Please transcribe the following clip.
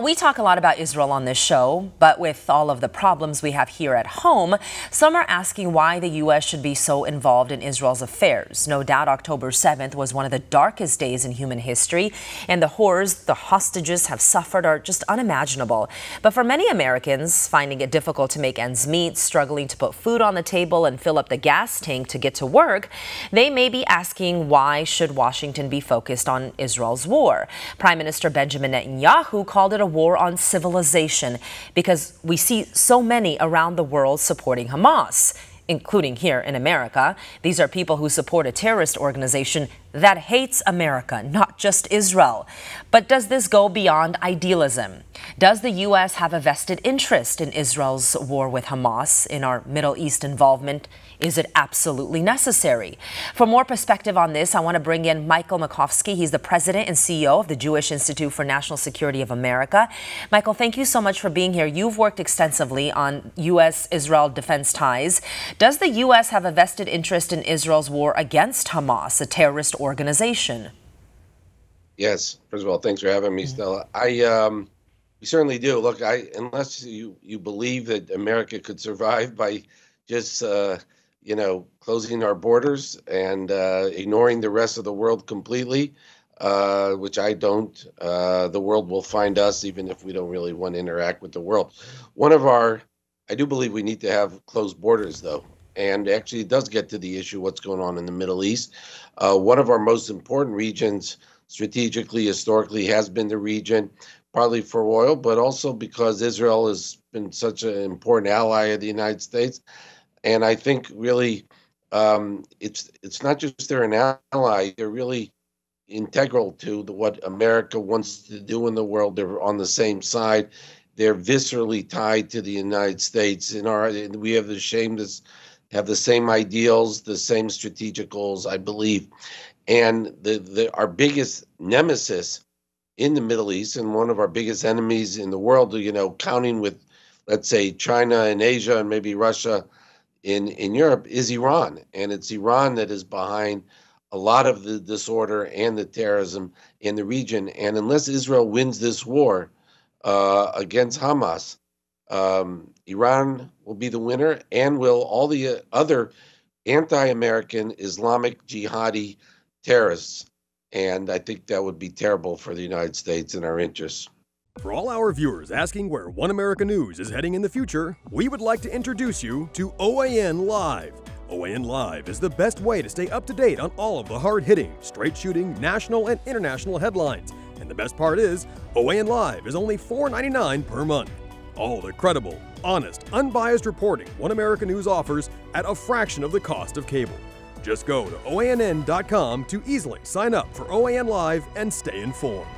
We talk a lot about Israel on this show, but with all of the problems we have here at home, some are asking why the U.S. should be so involved in Israel's affairs. No doubt October 7th was one of the darkest days in human history, and the horrors the hostages have suffered are just unimaginable. But for many Americans, finding it difficult to make ends meet, struggling to put food on the table and fill up the gas tank to get to work, they may be asking why should Washington be focused on Israel's war? Prime Minister Benjamin Netanyahu called it a war on civilization because we see so many around the world supporting Hamas including here in America. These are people who support a terrorist organization that hates America, not just Israel. But does this go beyond idealism? Does the U.S. have a vested interest in Israel's war with Hamas, in our Middle East involvement? Is it absolutely necessary? For more perspective on this, I want to bring in Michael Makovsky. He's the president and CEO of the Jewish Institute for National Security of America. Michael, thank you so much for being here. You've worked extensively on U.S. Israel defense ties. Does the U.S. have a vested interest in Israel's war against Hamas, a terrorist organization? Yes. First of all, thanks for having me, Stella. I um, we certainly do. Look, I unless you you believe that America could survive by just uh, you know closing our borders and uh, ignoring the rest of the world completely, uh, which I don't. Uh, the world will find us, even if we don't really want to interact with the world. One of our, I do believe we need to have closed borders, though and actually it does get to the issue what's going on in the Middle East. Uh, one of our most important regions strategically, historically, has been the region, partly for oil, but also because Israel has been such an important ally of the United States. And I think really um, it's it's not just they're an ally; they're really integral to the, what America wants to do in the world. They're on the same side. They're viscerally tied to the United States. In our, we have the shameless have the same ideals, the same strategic goals, I believe. And the, the our biggest nemesis in the Middle East and one of our biggest enemies in the world, you know, counting with, let's say, China and Asia and maybe Russia in, in Europe, is Iran. And it's Iran that is behind a lot of the disorder and the terrorism in the region. And unless Israel wins this war uh, against Hamas, um, Iran will be the winner, and will all the uh, other anti American Islamic jihadi terrorists. And I think that would be terrible for the United States and our interests. For all our viewers asking where One America News is heading in the future, we would like to introduce you to OAN Live. OAN Live is the best way to stay up to date on all of the hard hitting, straight shooting, national and international headlines. And the best part is, OAN Live is only $4.99 per month. All the credible, honest, unbiased reporting One America News offers at a fraction of the cost of cable. Just go to OANN.com to easily sign up for OAN Live and stay informed.